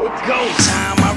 It's go time.